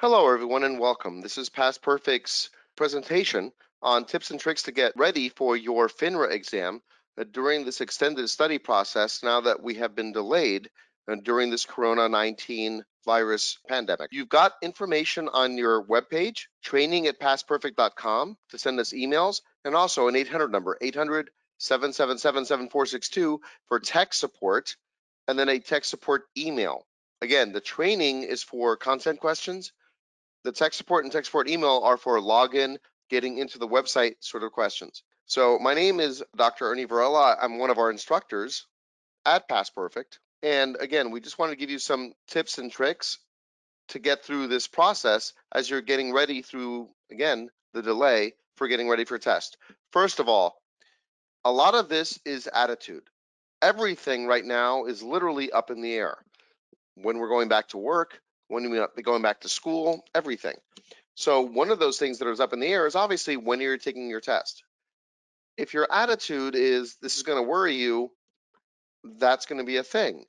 Hello, everyone, and welcome. This is Pass Perfect's presentation on tips and tricks to get ready for your FINRA exam uh, during this extended study process now that we have been delayed uh, during this Corona-19 virus pandemic. You've got information on your webpage, training at passperfect.com to send us emails, and also an 800 number, 800 777 7462 for tech support, and then a tech support email. Again, the training is for content questions the tech support and tech support email are for login, getting into the website sort of questions. So my name is Dr. Ernie Varela. I'm one of our instructors at Pass Perfect. And again, we just want to give you some tips and tricks to get through this process as you're getting ready through, again, the delay for getting ready for test. First of all, a lot of this is attitude. Everything right now is literally up in the air. When we're going back to work, when we are going back to school, everything. So one of those things that is up in the air is obviously when you're taking your test. If your attitude is this is going to worry you, that's going to be a thing.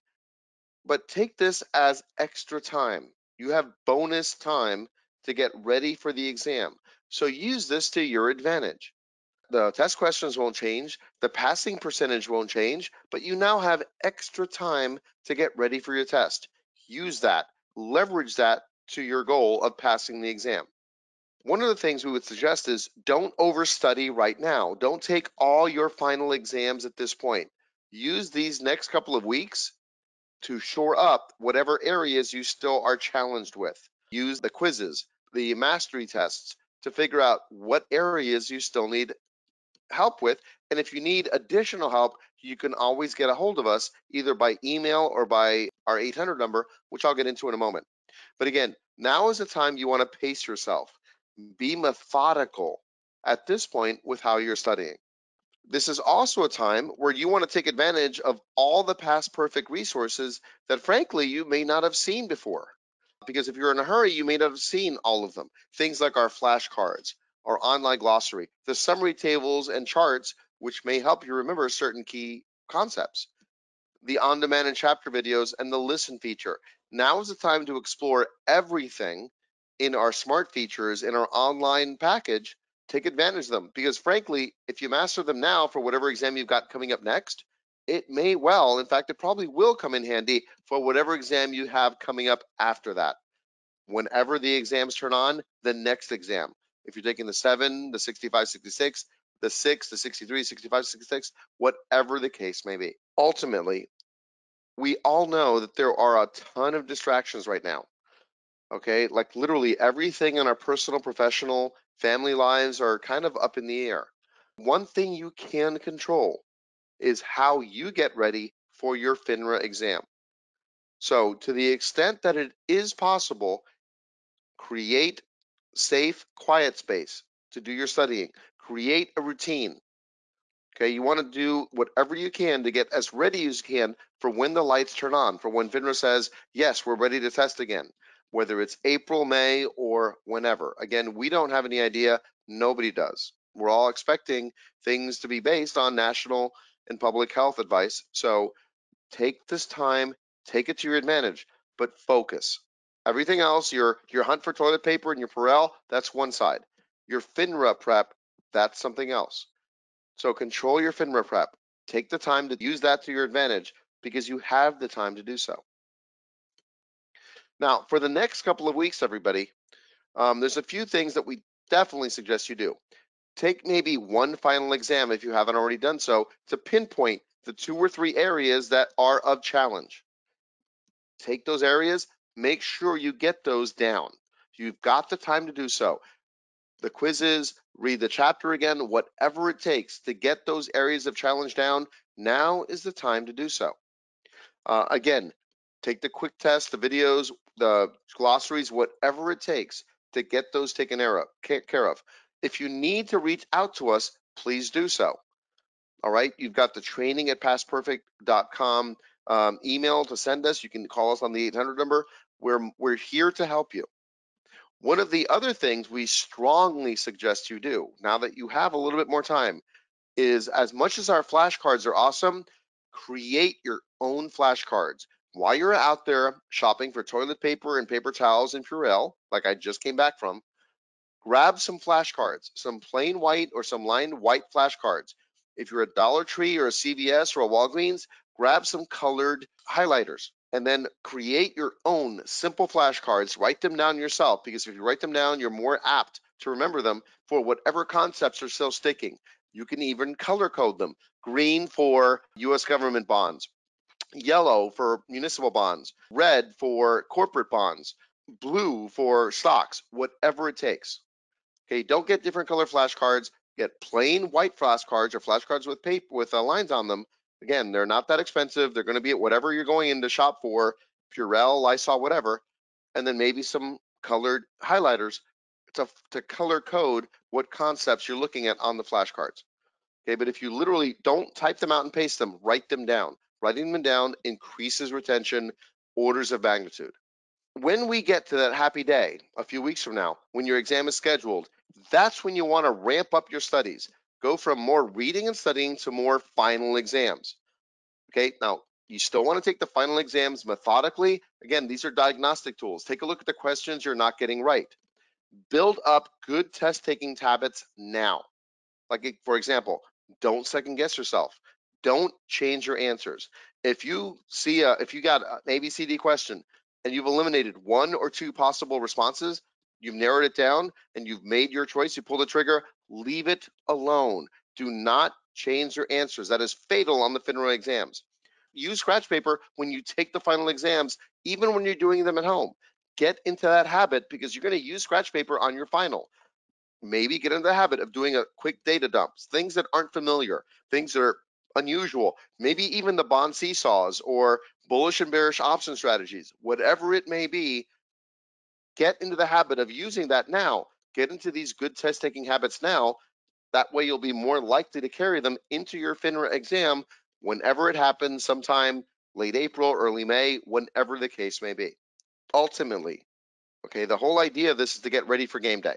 But take this as extra time. You have bonus time to get ready for the exam. So use this to your advantage. The test questions won't change, the passing percentage won't change, but you now have extra time to get ready for your test. Use that leverage that to your goal of passing the exam. One of the things we would suggest is don't overstudy right now. Don't take all your final exams at this point. Use these next couple of weeks to shore up whatever areas you still are challenged with. Use the quizzes, the mastery tests to figure out what areas you still need help with. And if you need additional help, you can always get a hold of us either by email or by our 800 number, which I'll get into in a moment. But again, now is the time you want to pace yourself. Be methodical at this point with how you're studying. This is also a time where you want to take advantage of all the Pass Perfect resources that frankly you may not have seen before. Because if you're in a hurry, you may not have seen all of them. Things like our flashcards, our online glossary, the summary tables and charts, which may help you remember certain key concepts, the on-demand and chapter videos, and the listen feature. Now is the time to explore everything in our smart features in our online package. Take advantage of them because frankly, if you master them now for whatever exam you've got coming up next, it may well, in fact, it probably will come in handy for whatever exam you have coming up after that. Whenever the exams turn on, the next exam if you're taking the 7, the 65, 66, the 6, the 63, 65, 66, whatever the case may be. Ultimately, we all know that there are a ton of distractions right now. Okay, like literally everything in our personal, professional, family lives are kind of up in the air. One thing you can control is how you get ready for your FINRA exam. So, to the extent that it is possible, create safe, quiet space to do your studying. Create a routine. Okay, you want to do whatever you can to get as ready as you can for when the lights turn on, for when FINRA says, yes, we're ready to test again, whether it's April, May, or whenever. Again, we don't have any idea. Nobody does. We're all expecting things to be based on national and public health advice. So take this time, take it to your advantage, but focus. Everything else, your your hunt for toilet paper and your Purell, that's one side. Your FINRA prep, that's something else. So control your FINRA prep. Take the time to use that to your advantage because you have the time to do so. Now, for the next couple of weeks, everybody, um, there's a few things that we definitely suggest you do. Take maybe one final exam if you haven't already done so to pinpoint the two or three areas that are of challenge. Take those areas, make sure you get those down. You've got the time to do so. The quizzes, read the chapter again, whatever it takes to get those areas of challenge down, now is the time to do so. Uh, again, take the quick test, the videos, the glossaries, whatever it takes to get those taken care of. If you need to reach out to us, please do so. All right, you've got the training at passperfect.com um, email to send us. You can call us on the 800 number. We're, we're here to help you. One of the other things we strongly suggest you do, now that you have a little bit more time, is as much as our flashcards are awesome, create your own flashcards. while you're out there shopping for toilet paper and paper towels and Purell, like I just came back from, grab some flashcards, some plain white or some lined white flashcards. If you're a Dollar Tree or a CVS or a Walgreens, grab some colored highlighters and then create your own simple flashcards. Write them down yourself because if you write them down, you're more apt to remember them for whatever concepts are still sticking. You can even color code them. Green for US government bonds, yellow for municipal bonds, red for corporate bonds, blue for stocks, whatever it takes. Okay, don't get different color flashcards. Get plain white flashcards or flashcards with paper with uh, lines on them. Again, they're not that expensive. They're going to be at whatever you're going in to shop for, Purell, Lysol, whatever, and then maybe some colored highlighters to, to color code what concepts you're looking at on the flashcards. Okay, but if you literally don't type them out and paste them, write them down. Writing them down increases retention orders of magnitude. When we get to that happy day a few weeks from now, when your exam is scheduled, that's when you want to ramp up your studies. Go from more reading and studying to more final exams. Okay, now you still want to take the final exams methodically. Again, these are diagnostic tools. Take a look at the questions you're not getting right. Build up good test taking habits now. Like, for example, don't second guess yourself. Don't change your answers. If you see a, if you got an ABCD question and you've eliminated one or two possible responses, you've narrowed it down and you've made your choice, you pull the trigger, leave it alone. Do not change your answers. That is fatal on the FINRA exams. Use scratch paper when you take the final exams, even when you're doing them at home. Get into that habit because you're going to use scratch paper on your final maybe get into the habit of doing a quick data dumps, things that aren't familiar, things that are unusual, maybe even the bond seesaws or bullish and bearish option strategies, whatever it may be, get into the habit of using that now. Get into these good test taking habits now. That way you'll be more likely to carry them into your FINRA exam whenever it happens, sometime late April, early May, whenever the case may be. Ultimately, okay, the whole idea of this is to get ready for game day.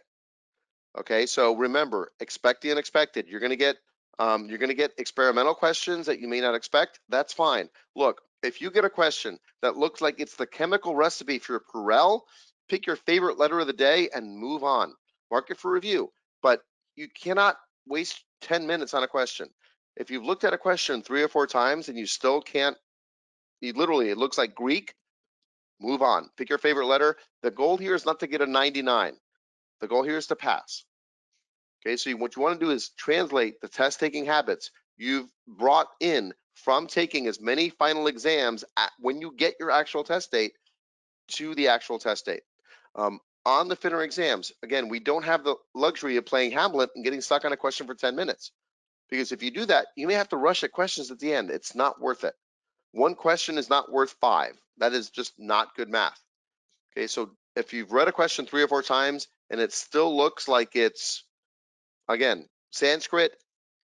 Okay, so remember, expect the unexpected. You're going to get um, you're going to get experimental questions that you may not expect. That's fine. Look, if you get a question that looks like it's the chemical recipe for Purell, pick your favorite letter of the day and move on. Mark it for review. But you cannot waste 10 minutes on a question. If you've looked at a question three or four times and you still can't, you literally, it looks like Greek, move on. Pick your favorite letter. The goal here is not to get a 99. The goal here is to pass. Okay, so what you want to do is translate the test taking habits you've brought in from taking as many final exams at, when you get your actual test date to the actual test date. Um, on the FINRA exams, again, we don't have the luxury of playing Hamlet and getting stuck on a question for 10 minutes. Because if you do that, you may have to rush at questions at the end. It's not worth it. One question is not worth five. That is just not good math. Okay, so if you've read a question three or four times and it still looks like it's, again, Sanskrit,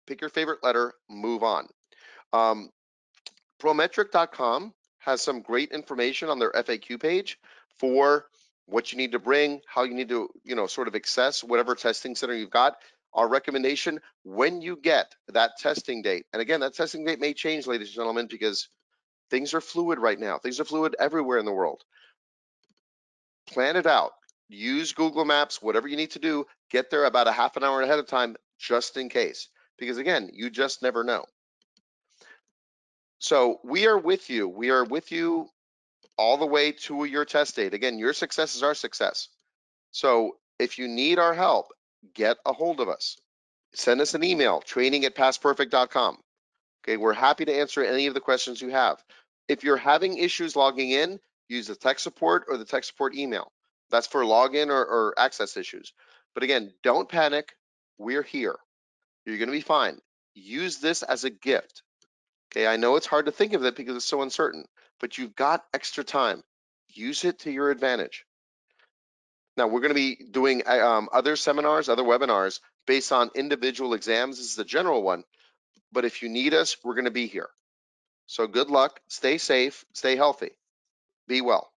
pick your favorite letter, move on. Um, Prometric.com has some great information on their FAQ page for what you need to bring, how you need to, you know, sort of access whatever testing center you've got. Our recommendation when you get that testing date, and again, that testing date may change, ladies and gentlemen, because things are fluid right now. Things are fluid everywhere in the world plan it out. Use Google Maps, whatever you need to do, get there about a half an hour ahead of time just in case. Because again, you just never know. So we are with you. We are with you all the way to your test date. Again, your success is our success. So if you need our help, get a hold of us. Send us an email, training at passperfect.com. Okay, we're happy to answer any of the questions you have. If you're having issues logging in, use the tech support or the tech support email. That's for login or, or access issues. But again, don't panic. We're here. You're going to be fine. Use this as a gift. Okay, I know it's hard to think of it because it's so uncertain, but you've got extra time. Use it to your advantage. Now, we're going to be doing um, other seminars, other webinars based on individual exams. This is the general one. But if you need us, we're going to be here. So good luck. Stay safe. Stay healthy. Be well.